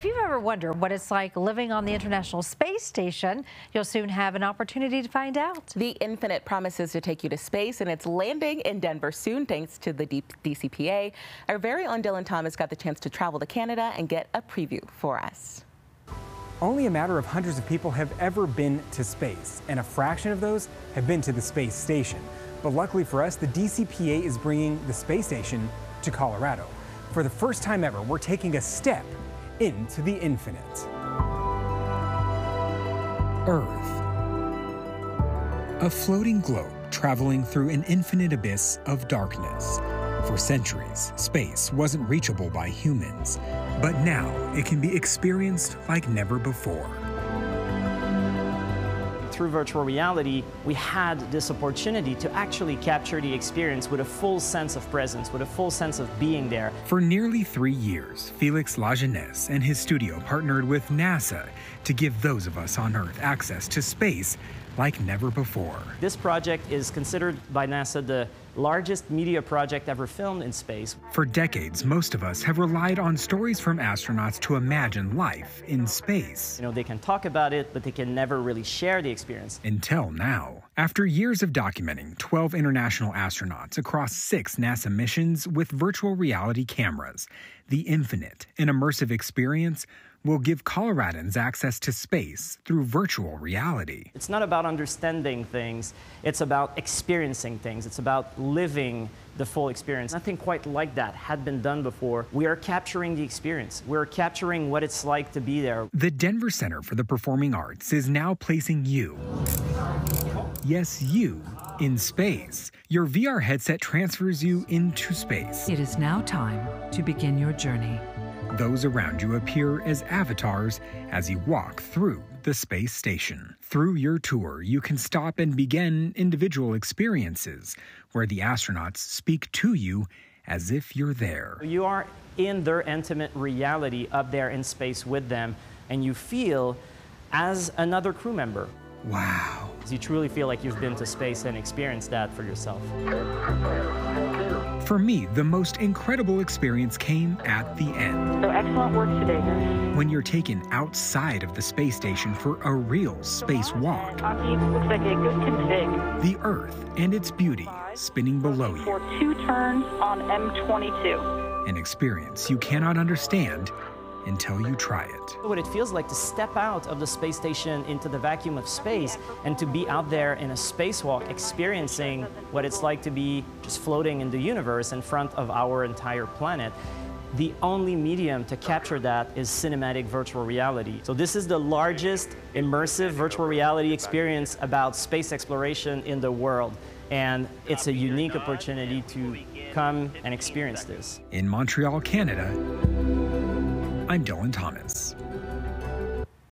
If you've ever wondered what it's like living on the International Space Station, you'll soon have an opportunity to find out. The Infinite promises to take you to space, and it's landing in Denver soon thanks to the DCPA. Our very own Dylan Thomas got the chance to travel to Canada and get a preview for us. Only a matter of hundreds of people have ever been to space, and a fraction of those have been to the space station. But luckily for us, the DCPA is bringing the space station to Colorado. For the first time ever, we're taking a step into the infinite. Earth. A floating globe traveling through an infinite abyss of darkness. For centuries, space wasn't reachable by humans, but now it can be experienced like never before through virtual reality, we had this opportunity to actually capture the experience with a full sense of presence, with a full sense of being there. For nearly three years, Felix Lajeunesse and his studio partnered with NASA to give those of us on Earth access to space like never before. This project is considered by NASA the largest media project ever filmed in space. For decades, most of us have relied on stories from astronauts to imagine life in space. You know, they can talk about it, but they can never really share the experience. Until now. After years of documenting 12 international astronauts across six NASA missions with virtual reality cameras, the infinite and immersive experience will give Coloradans access to space through virtual reality. It's not about understanding things, it's about experiencing things. It's about living the full experience. Nothing quite like that had been done before. We are capturing the experience. We're capturing what it's like to be there. The Denver Center for the Performing Arts is now placing you, yes, you, in space. Your VR headset transfers you into space. It is now time to begin your journey. Those around you appear as avatars as you walk through the space station. Through your tour, you can stop and begin individual experiences where the astronauts speak to you as if you're there. You are in their intimate reality up there in space with them, and you feel as another crew member. Wow. You truly feel like you've been to space and experienced that for yourself. For me, the most incredible experience came at the end. So excellent work today, guys. When you're taken outside of the space station for a real space walk. looks like a good config. The Earth and its beauty spinning below you. For two turns on M22. An experience you cannot understand until you try it. What it feels like to step out of the space station into the vacuum of space and to be out there in a spacewalk experiencing what it's like to be just floating in the universe in front of our entire planet. The only medium to capture that is cinematic virtual reality. So this is the largest immersive virtual reality experience about space exploration in the world. And it's a unique opportunity to come and experience this. In Montreal, Canada, I'm Dylan Thomas.